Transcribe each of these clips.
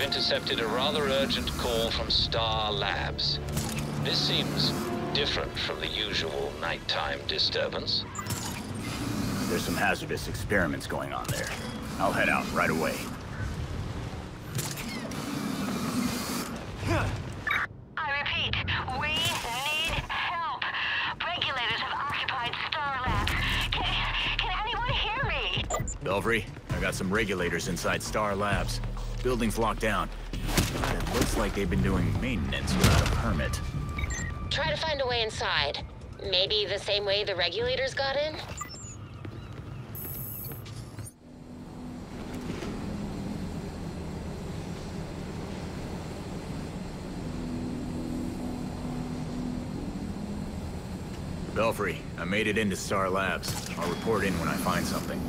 I've intercepted a rather urgent call from Star Labs. This seems different from the usual nighttime disturbance. There's some hazardous experiments going on there. I'll head out right away. I repeat, we need help. Regulators have occupied Star Labs. Can, can anyone hear me? Belfry, I got some regulators inside Star Labs. Building's locked down. But it looks like they've been doing maintenance without a permit. Try to find a way inside. Maybe the same way the regulators got in? Belfry, I made it into Star Labs. I'll report in when I find something.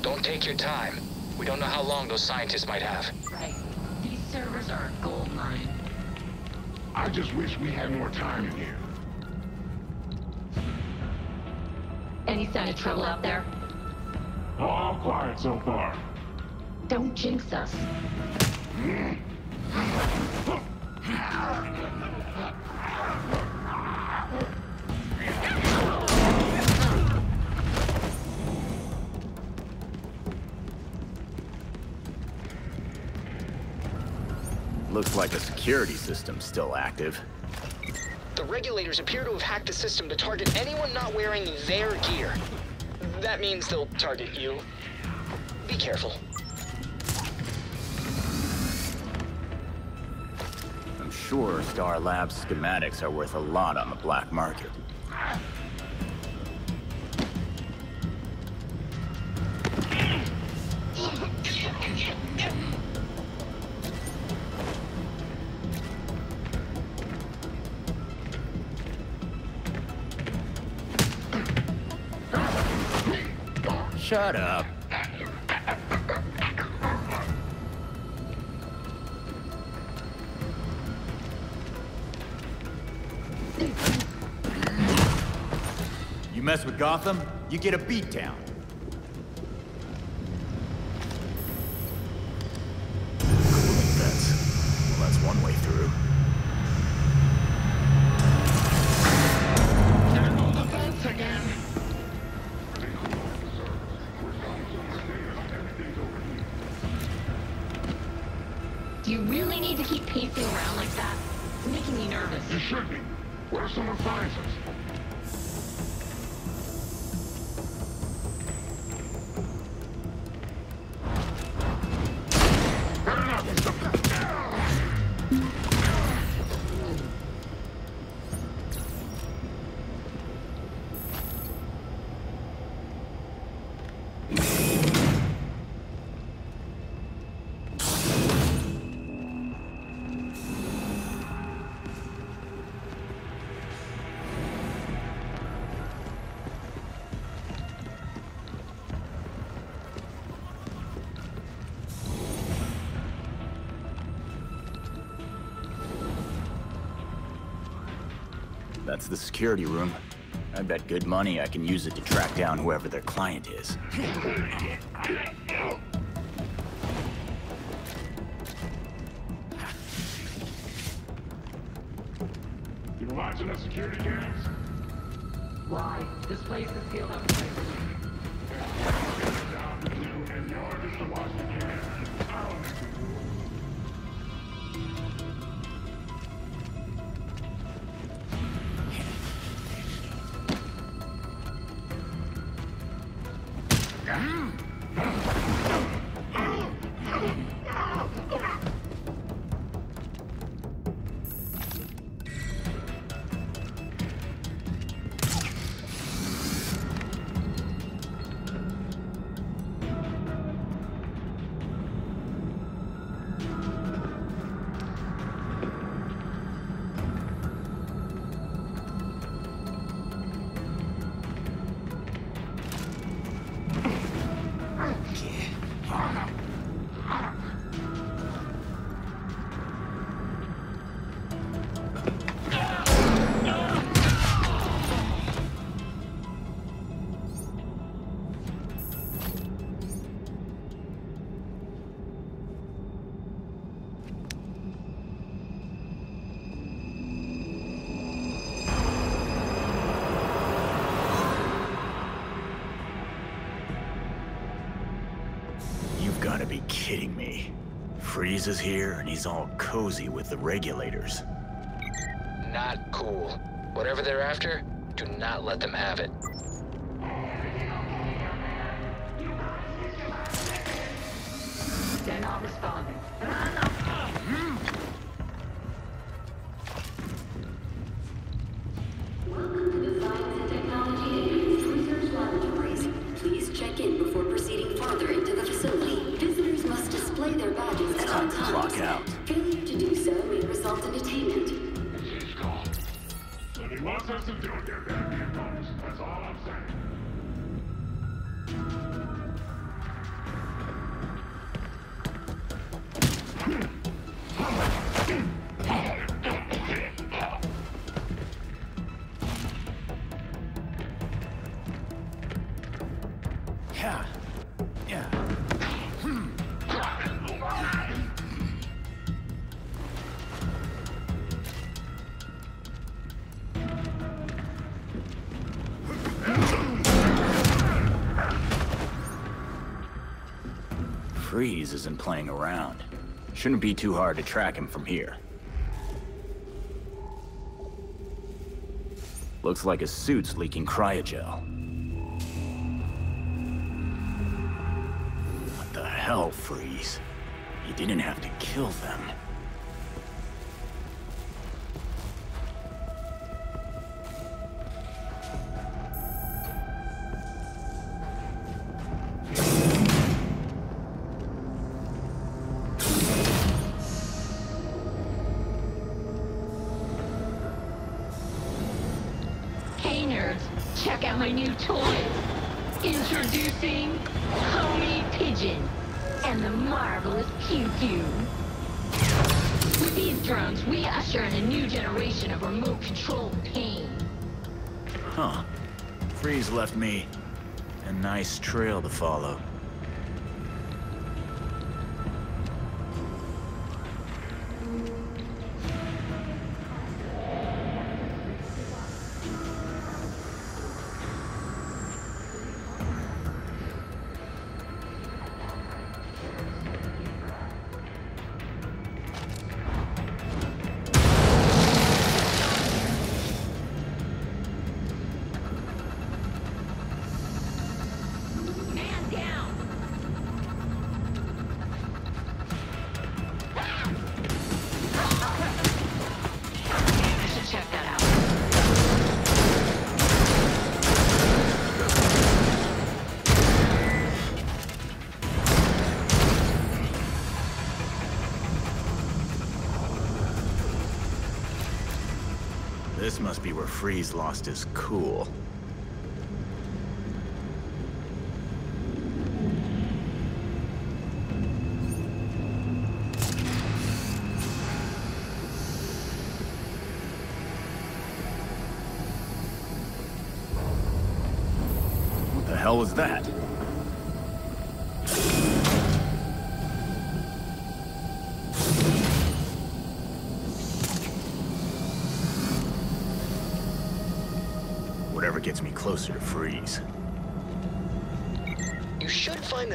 Don't take your time. We don't know how long those scientists might have. Right. These servers are a gold mine. I just wish we had more time in here. Any sign of trouble out there? All quiet so far. Don't jinx us. Looks like the security system's still active. The regulators appear to have hacked the system to target anyone not wearing their gear. That means they'll target you. Be careful. I'm sure Star Labs schematics are worth a lot on the black market. Shut up. You mess with Gotham, you get a beatdown. Keep around like that? It's making me nervous. You should be. What if someone finds us? That's the security room. I bet good money I can use it to track down whoever their client is. You watching the security cams? Why? This place is sealed up. Is here, and he's all cozy with the regulators. Not cool. Whatever they're after, do not let them have it. Freeze isn't playing around. Shouldn't be too hard to track him from here. Looks like his suit's leaking cryogel. What the hell, Freeze? You didn't have to kill them. Huh. Freeze left me a nice trail to follow. Freeze lost his cool.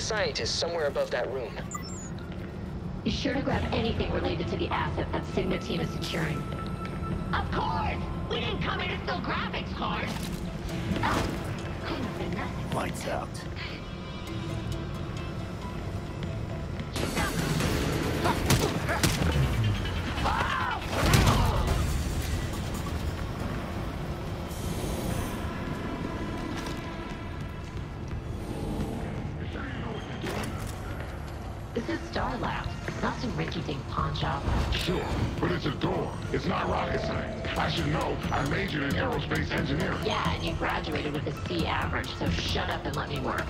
Should find the scientists somewhere above that room. Be sure to grab anything related to the asset that Sigma team is securing. Of course! We didn't come here to steal graphics cards! Oh, couldn't have been nothing. Lights out. Sure, but it's a door. It's not rocket science. I should know. I majored in aerospace engineering. Yeah, and you graduated with a C average, so shut up and let me work.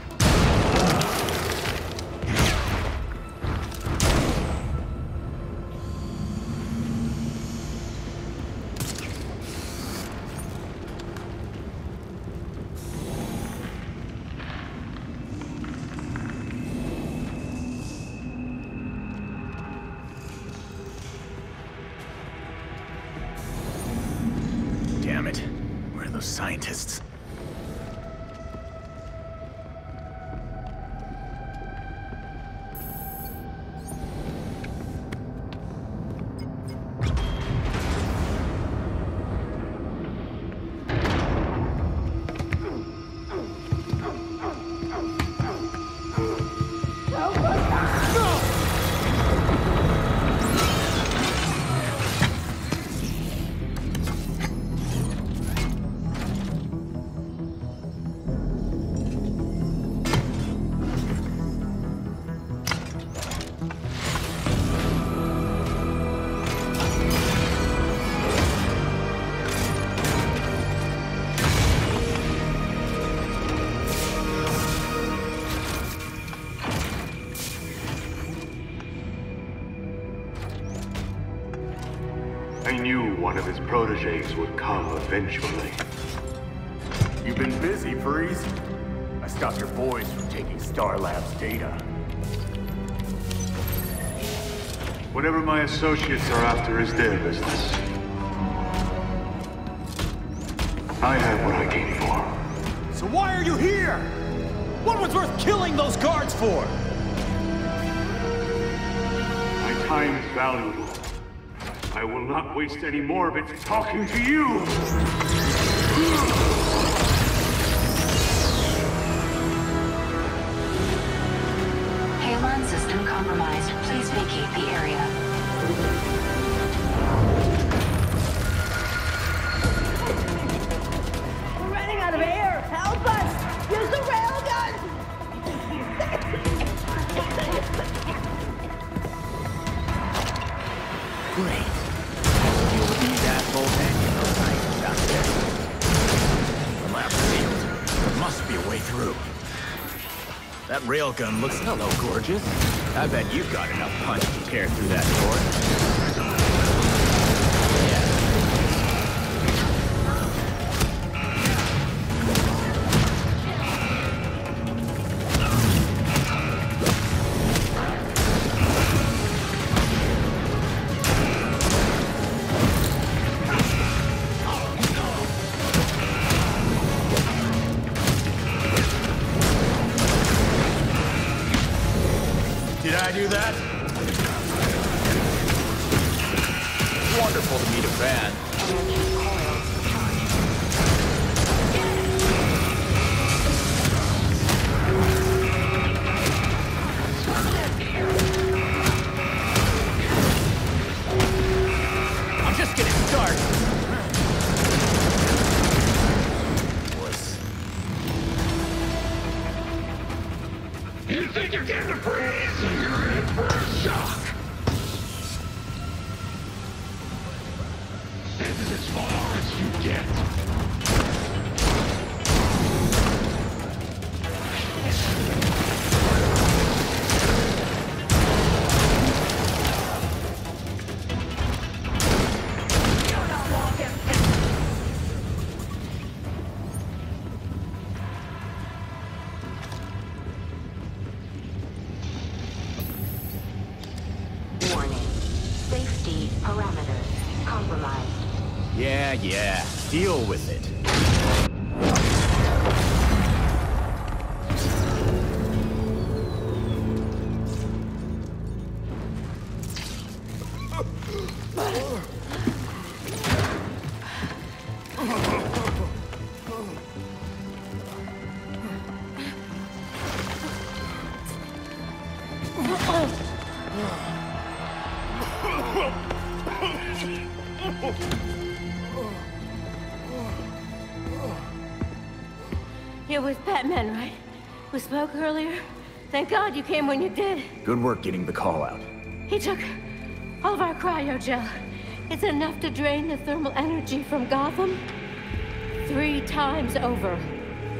Come eventually. You've been busy, Freeze. I stopped your boys from taking Star Labs data. Whatever my associates are after is their business. I have what I came for. So why are you here? What was worth killing those guards for? My time is valuable. I will not waste any more of it talking to you! Halon system compromised. Please vacate the area. Railgun looks hello, gorgeous. I bet you've got enough punch to tear through that door. Batman, right? We spoke earlier? Thank God you came when you did. Good work getting the call out. He took all of our cryogel. It's enough to drain the thermal energy from Gotham three times over.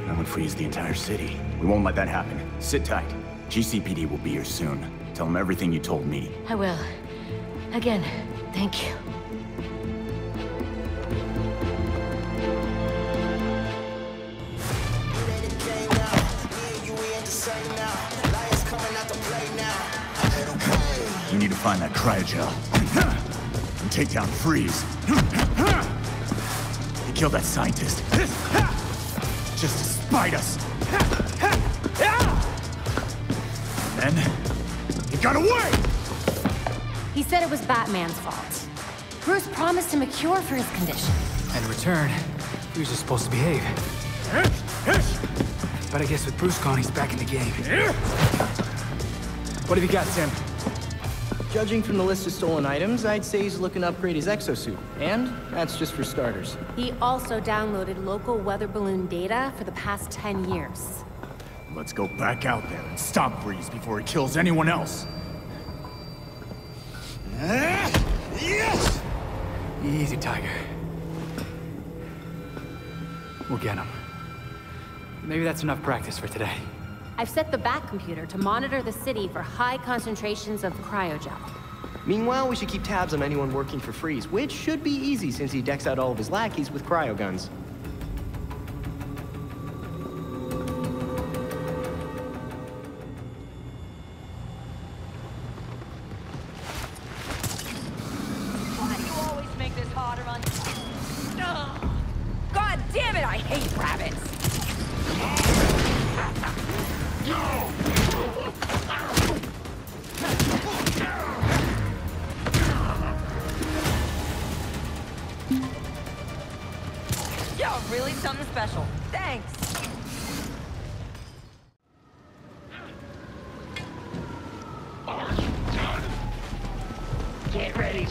That would freeze the entire city. We won't let that happen. Sit tight. GCPD will be here soon. Tell them everything you told me. I will. Again, thank you. Find that cryogel. And take down Freeze. He killed that scientist. Just to spite us. And then, he got away! He said it was Batman's fault. Bruce promised him a cure for his condition. And in return, he was just supposed to behave. But I guess with Bruce gone, he's back in the game. What have you got, Tim? Judging from the list of stolen items, I'd say he's looking to upgrade his exosuit. And that's just for starters. He also downloaded local weather balloon data for the past 10 years. Let's go back out there and stop Freeze before he kills anyone else. Ah, yes! Easy, Tiger. We'll get him. Maybe that's enough practice for today. I've set the Batcomputer to monitor the city for high concentrations of cryogel. Meanwhile, we should keep tabs on anyone working for Freeze, which should be easy since he decks out all of his lackeys with cryo guns.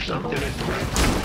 Something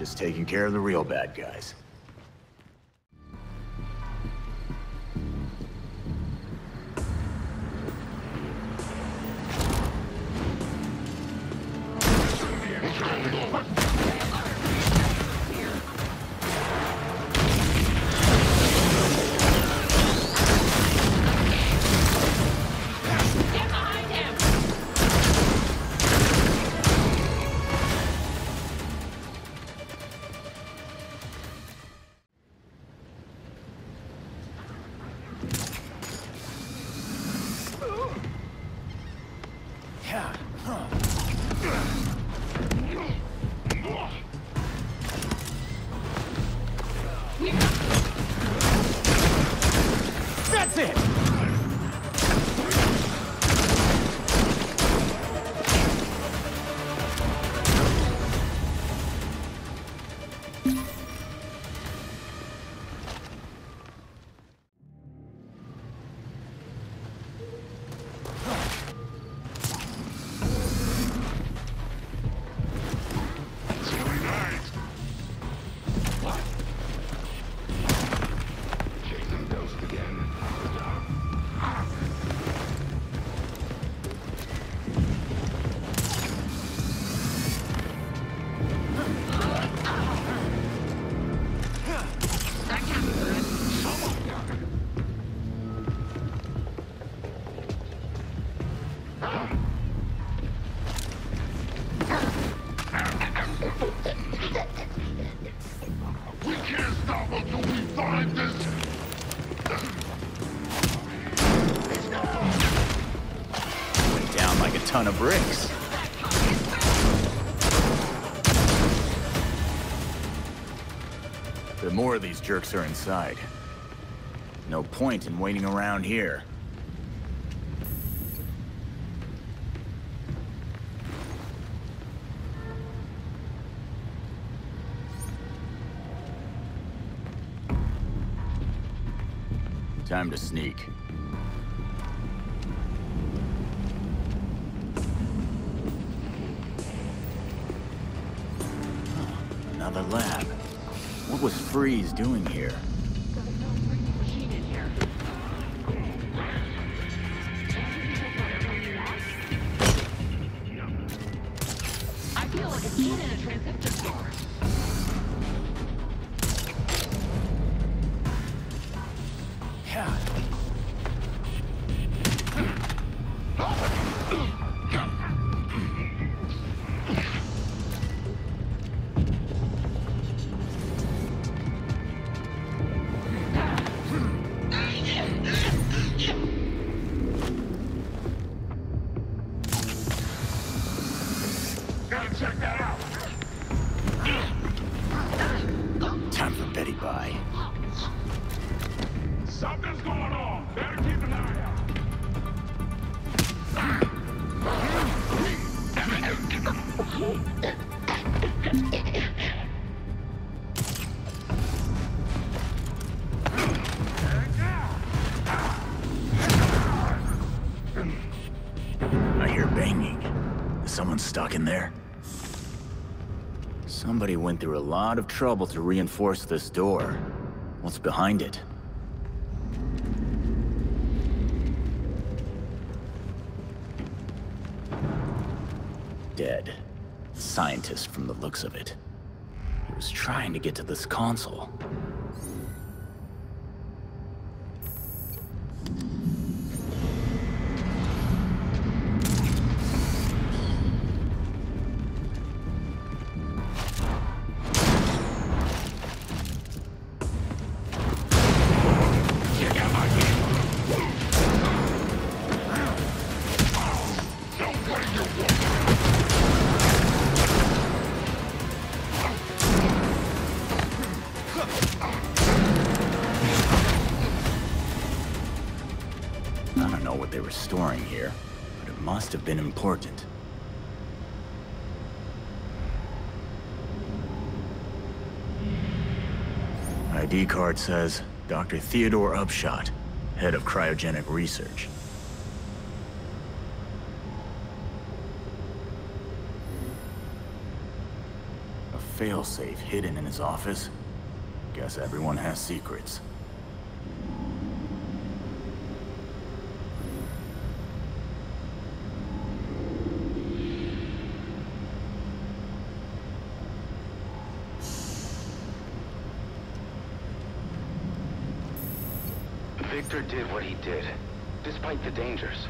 Just taking care of the real bad guys. More of these jerks are inside. No point in waiting around here. Time to sneak. Freeze doing here? Went through a lot of trouble to reinforce this door. What's behind it? Dead. Scientist from the looks of it. He was trying to get to this console. Here, but it must have been important. ID card says Dr. Theodore Upshot, head of cryogenic research. A failsafe hidden in his office? Guess everyone has secrets. Victor did despite the dangers.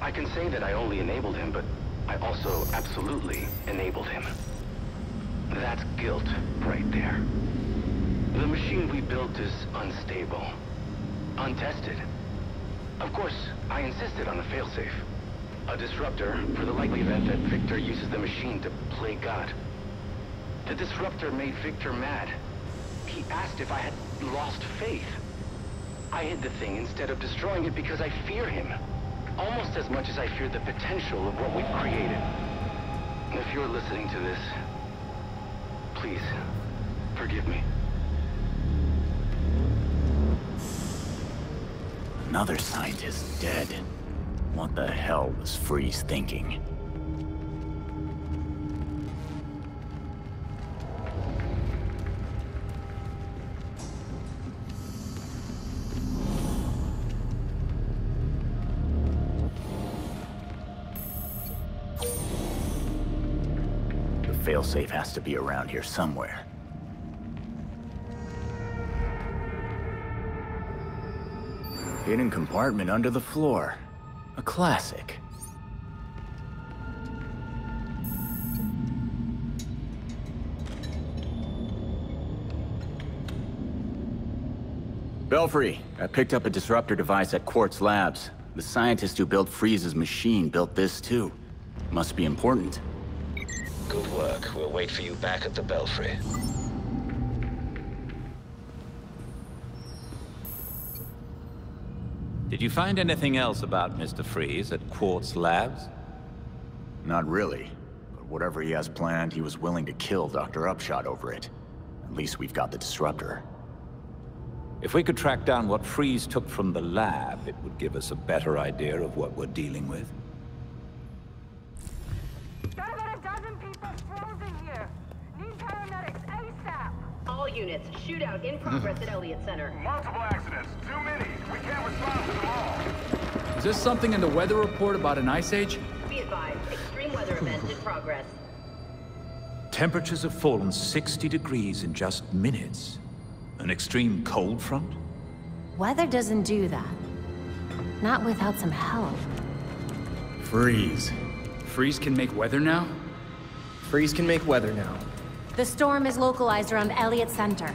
I can say that I only enabled him, but I also absolutely enabled him. That's guilt right there. The machine we built is unstable, untested. Of course, I insisted on a failsafe. A disruptor for the likely event that Victor uses the machine to play God. The disruptor made Victor mad. He asked if I had lost faith. I hid the thing instead of destroying it because I fear him. Almost as much as I fear the potential of what we've created. If you're listening to this, please, forgive me. Another scientist dead. What the hell was Freeze thinking? Failsafe has to be around here somewhere. Hidden compartment under the floor. A classic. Belfry, I picked up a disruptor device at Quartz Labs. The scientist who built Freeze's machine built this too. Must be important. Good work. We'll wait for you back at the Belfry. Did you find anything else about Mr. Freeze at Quartz Labs? Not really. But whatever he has planned, he was willing to kill Dr. Upshot over it. At least we've got the disruptor. If we could track down what Freeze took from the lab, it would give us a better idea of what we're dealing with. Got about a dozen people frozen here. Need paramedics ASAP. All units, shootout in progress at Elliot Center. Multiple accidents. Too many. We can't respond to them all. Is there something in the weather report about an ice age? Be advised, extreme weather event in progress. Temperatures have fallen 60 degrees in just minutes. An extreme cold front? Weather doesn't do that. Not without some help. Freeze. Freeze can make weather now? Freeze can make weather now. The storm is localized around Elliot Center.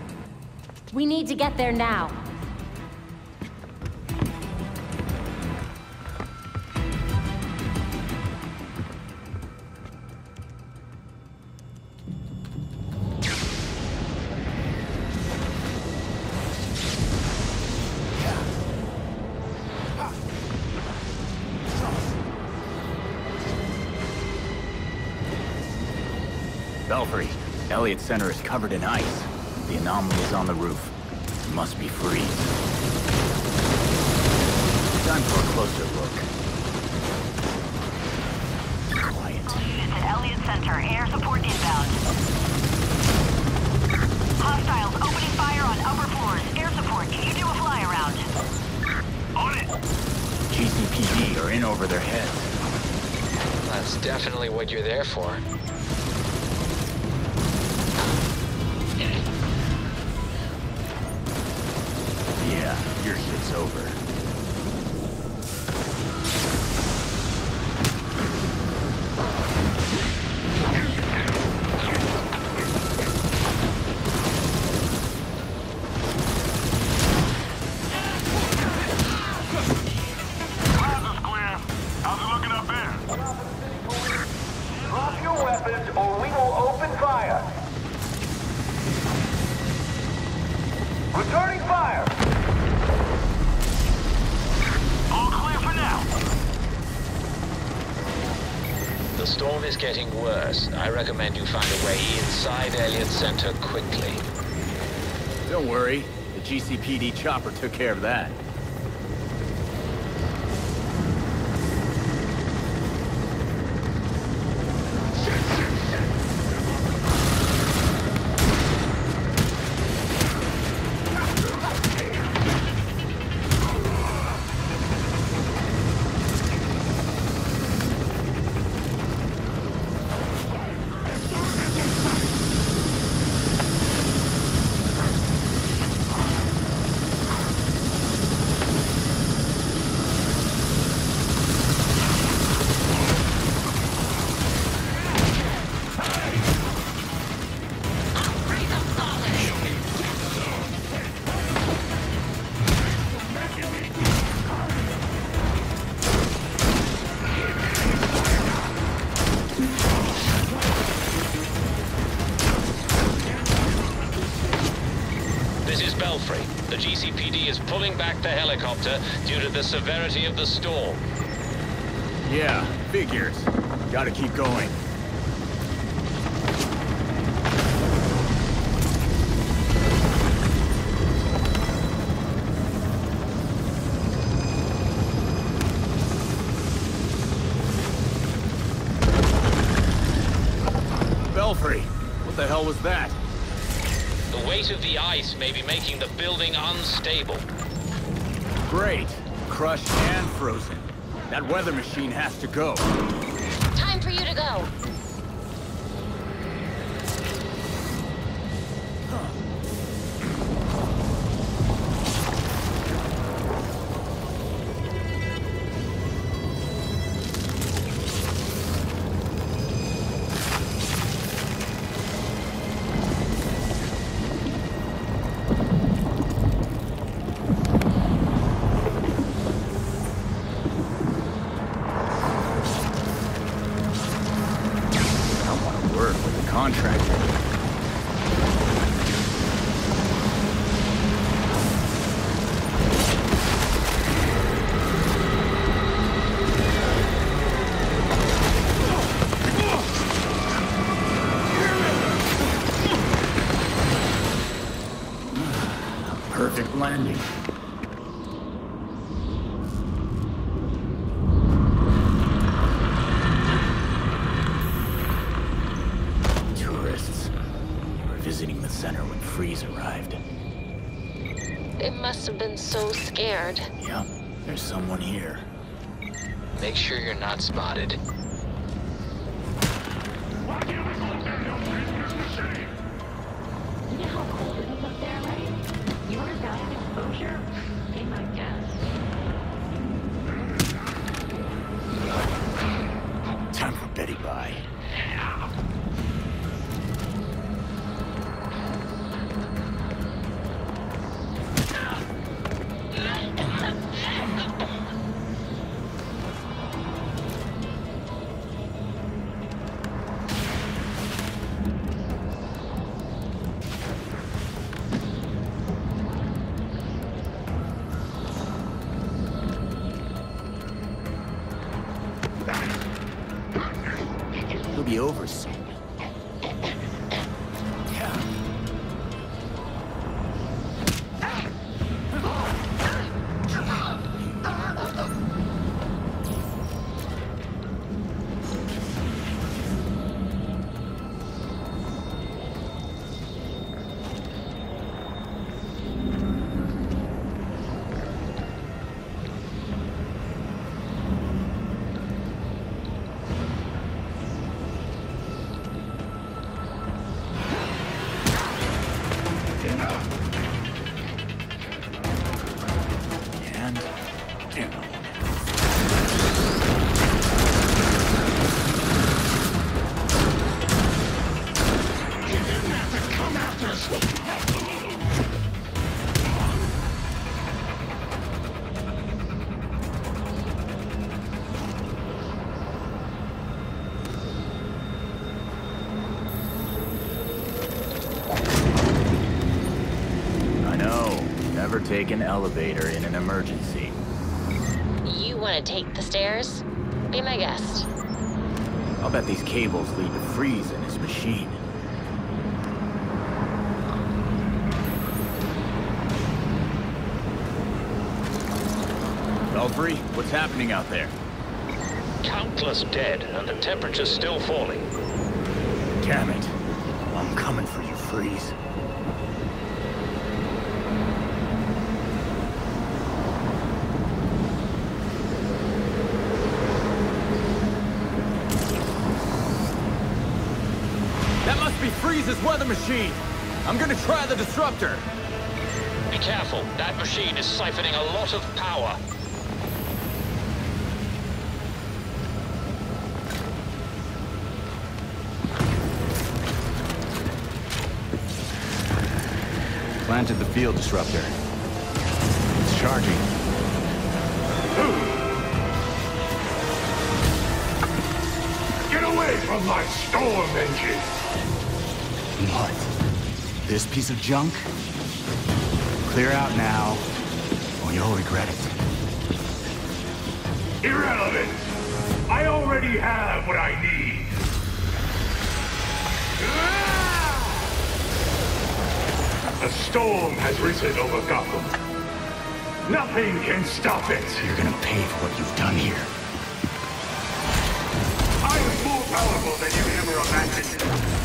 We need to get there now. Belfry, Elliot Center is covered in ice. The anomaly is on the roof. It must be freeze. Time for a closer look. Quiet. Units at Elliot Center. Air support inbound. Hostiles opening fire on upper floors. Air support, can you do a fly around? On it! GCPD are in over their heads. That's definitely what you're there for. Over. Center quickly. Don't worry, the GCPD chopper took care of that. Is pulling back the helicopter due to the severity of the storm. Yeah, figures. Gotta keep going. May be making the building unstable. Great. Crushed and frozen. That weather machine has to go. Time for you to go. Make sure you're not spotted. Take an elevator in an emergency. You want to take the stairs? Be my guest. I'll bet these cables lead to Freeze and his machine. Belfry, what's happening out there? Countless dead, and the temperature's still falling. Damn it. I'm coming for you, Freeze. That must be Freeze's weather machine! I'm gonna try the disruptor! Be careful, that machine is siphoning a lot of power. Planted the field disruptor. It's charging. Get away from my storm engine! This piece of junk? Clear out now, or you'll regret it. Irrelevant! I already have what I need! A storm has risen over Gotham. Nothing can stop it! You're gonna pay for what you've done here. I am more powerful than you ever imagined.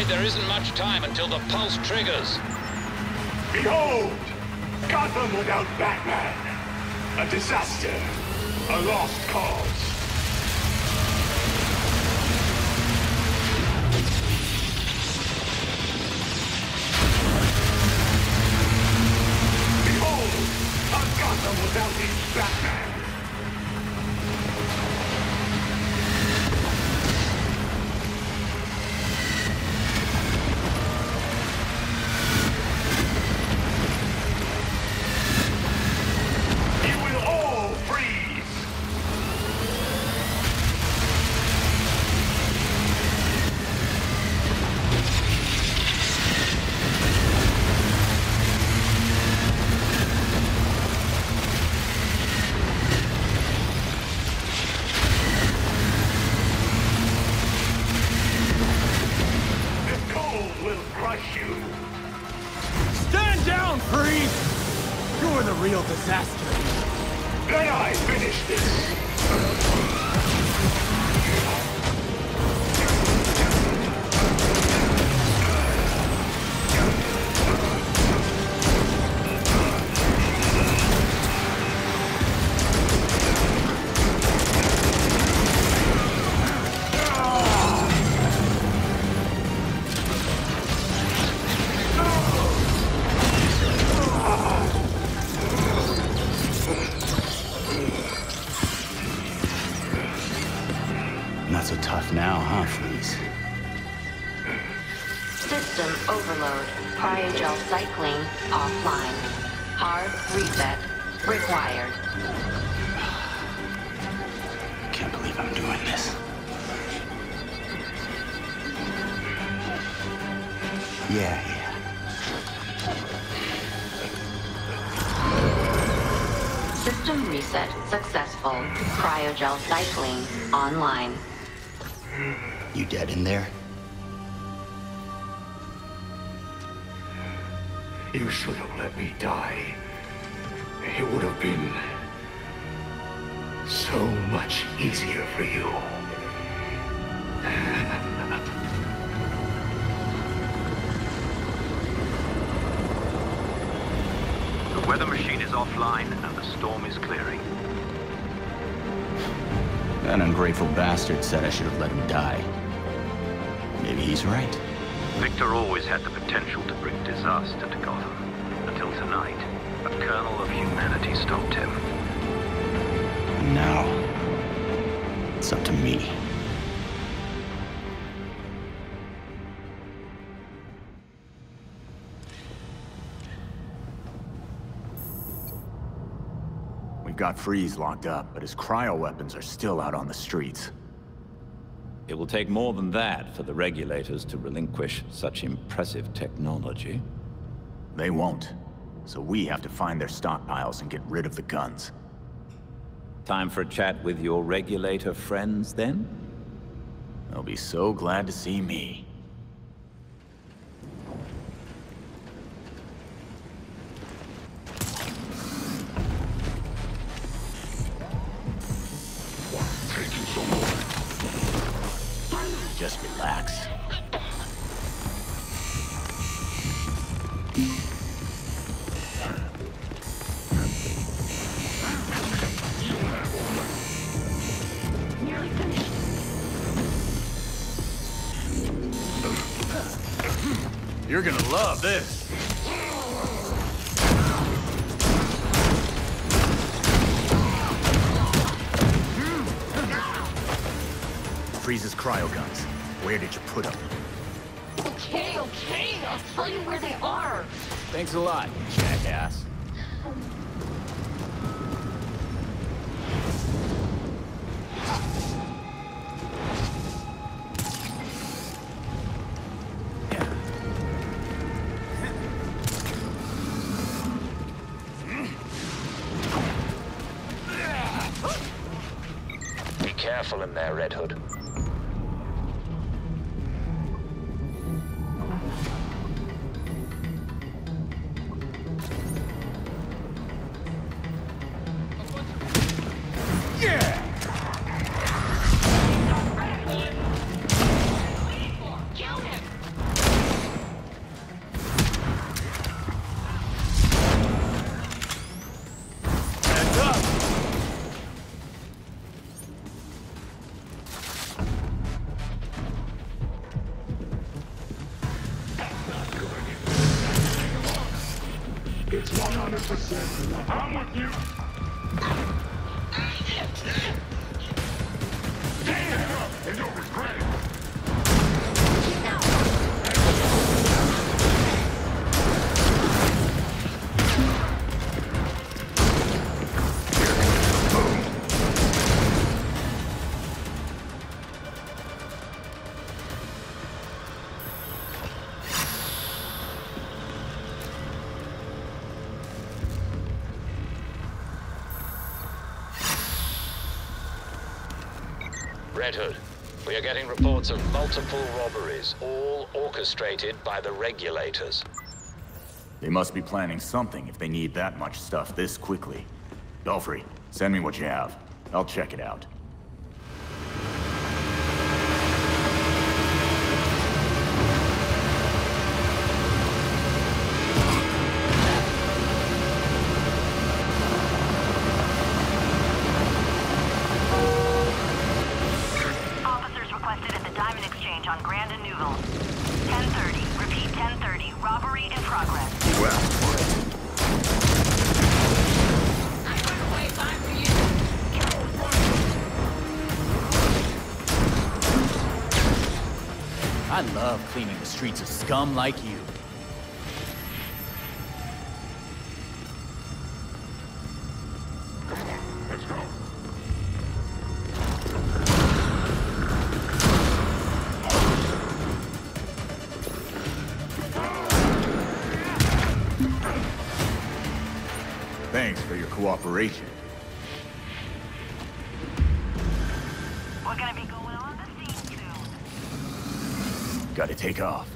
Afraid there isn't much time until the pulse triggers. Behold! Gotham without Batman. A disaster. A lost cause. Behold! A Gotham without Batman. System overload. Cryogel cycling offline. Hard reset required. Can't believe I'm doing this. Yeah, yeah. System reset successful. Cryogel cycling online. You dead in there? You should have let me die. It would have been so much easier for you. The weather machine is offline and the storm is clearing. That ungrateful bastard said I should have let him die. Maybe he's right. Victor always had the potential to bring disaster to Gotham. Until tonight, a kernel of humanity stopped him. Now, it's up to me. We've got Freeze locked up, but his cryo weapons are still out on the streets. It will take more than that for the regulators to relinquish such impressive technology. They won't. So we have to find their stockpiles and get rid of the guns. Time for a chat with your regulator friends, then? They'll be so glad to see me. You're gonna love this. Freeze's cryo guns. Where did you put them? Okay, okay, I'll tell you where they are. Thanks a lot, jackass. Red Hood, we are getting reports of multiple robberies, all orchestrated by the regulators. They must be planning something if they need that much stuff this quickly. Belfry, send me what you have. I'll check it out. scum like you. Thanks for your cooperation. We're gonna be going on the scene soon. Gotta take off.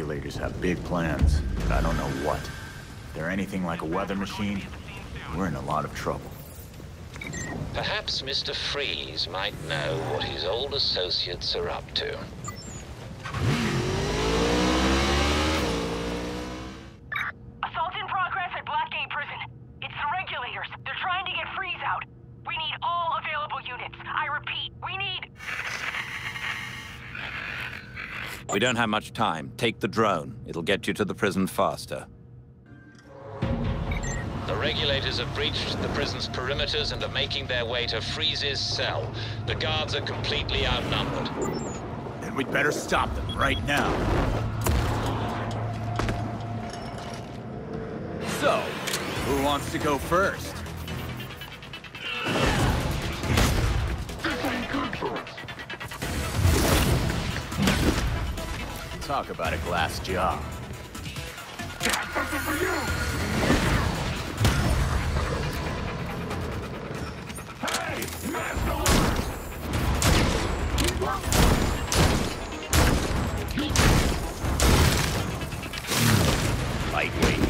Regulators have big plans, but I don't know what. If they're anything like a weather machine, we're in a lot of trouble. Perhaps Mr. Freeze might know what his old associates are up to. Assault in progress at Blackgate Prison. It's the regulators. They're trying to get Freeze out. We need all available units. I repeat, we need... We don't have much time. Take the drone. It'll get you to the prison faster. The regulators have breached the prison's perimeters and are making their way to Freeze's cell. The guards are completely outnumbered. Then we'd better stop them right now. So, who wants to go first? Talk about a glass jaw. Lightweight.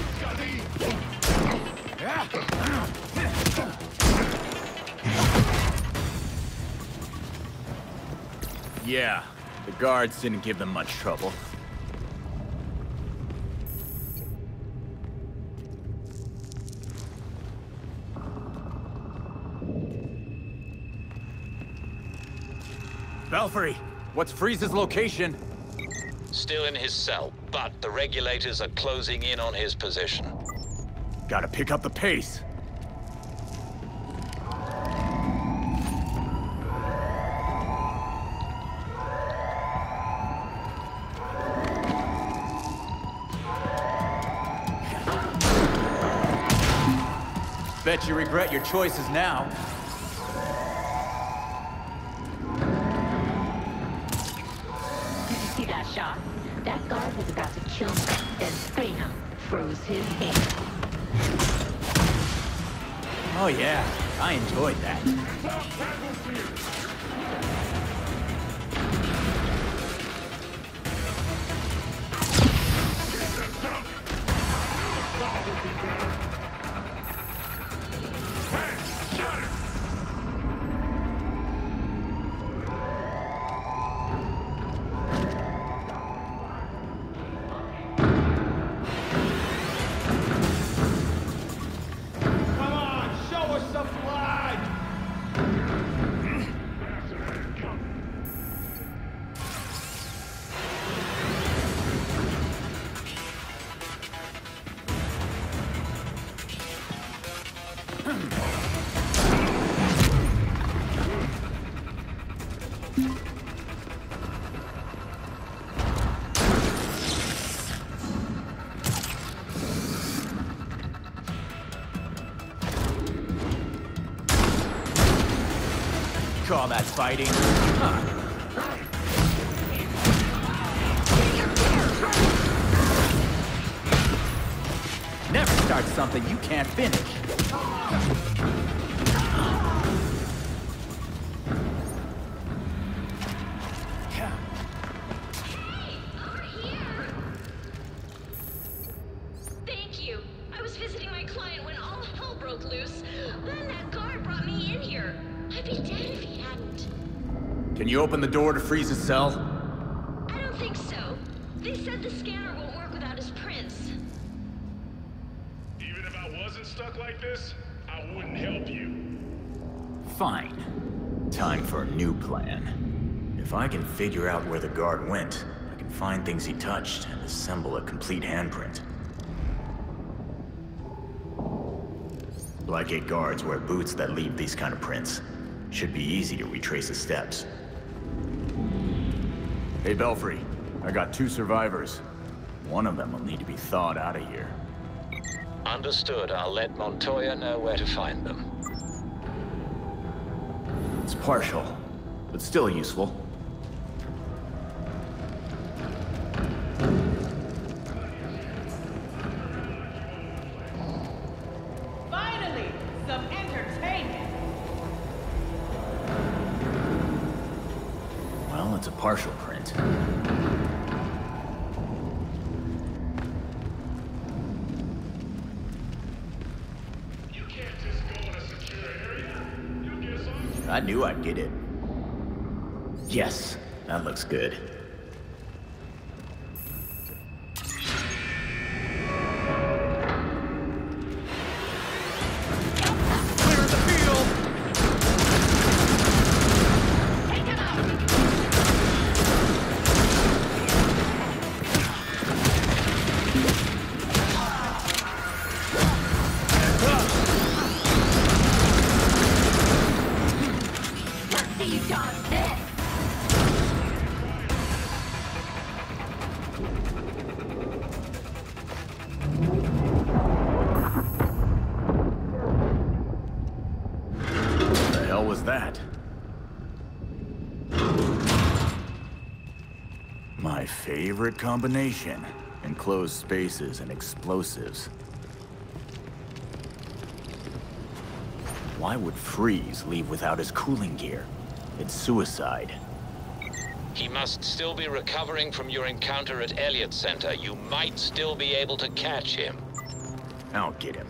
Yeah, the guards didn't give them much trouble. Belfry, what's Freeze's location? Still in his cell, but the regulators are closing in on his position. Gotta pick up the pace. Bet you regret your choices now. Oh yeah, I enjoyed that. Call that fighting? Huh. Never start something you can't finish. Door to Freeze's cell? I don't think so. They said the scanner won't work without his prints. Even if I wasn't stuck like this, I wouldn't help you. Fine. Time for a new plan. If I can figure out where the guard went, I can find things he touched and assemble a complete handprint. Blackgate guards wear boots that leave these kind of prints. Should be easy to retrace the steps. Hey, Belfry. I got two survivors. One of them will need to be thawed out of here. Understood. I'll let Montoya know where to find them. It's partial, but still useful. Good. Combination. Enclosed spaces and explosives. Why would Freeze leave without his cooling gear? It's suicide. He must still be recovering from your encounter at Elliot Center. You might still be able to catch him. I'll get him.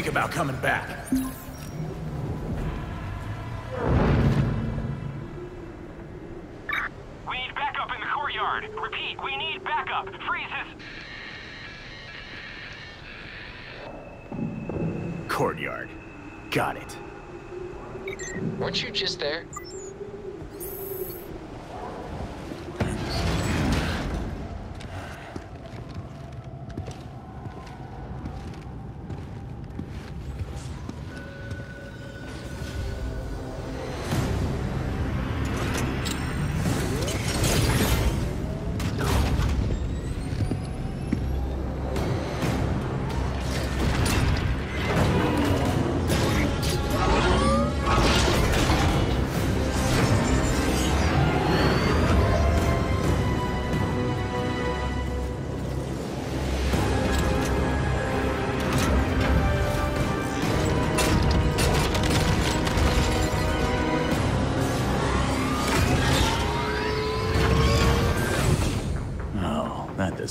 Think about coming back.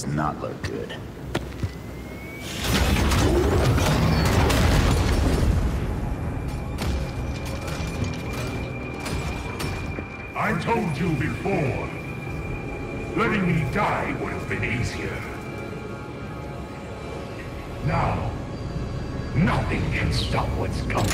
Does not look good. I told you before. Letting me die would have been easier. Now, nothing can stop what's coming.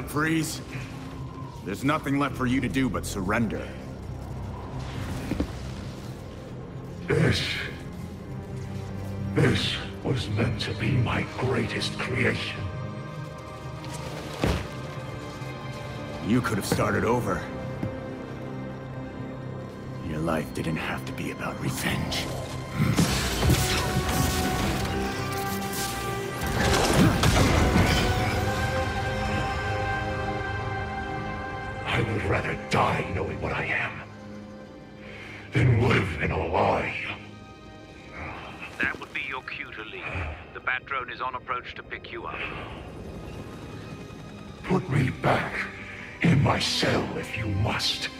up, Freeze. There's nothing left for you to do but surrender. This... This was meant to be my greatest creation. You could have started over. Your life didn't have to be about revenge. My cell if you must.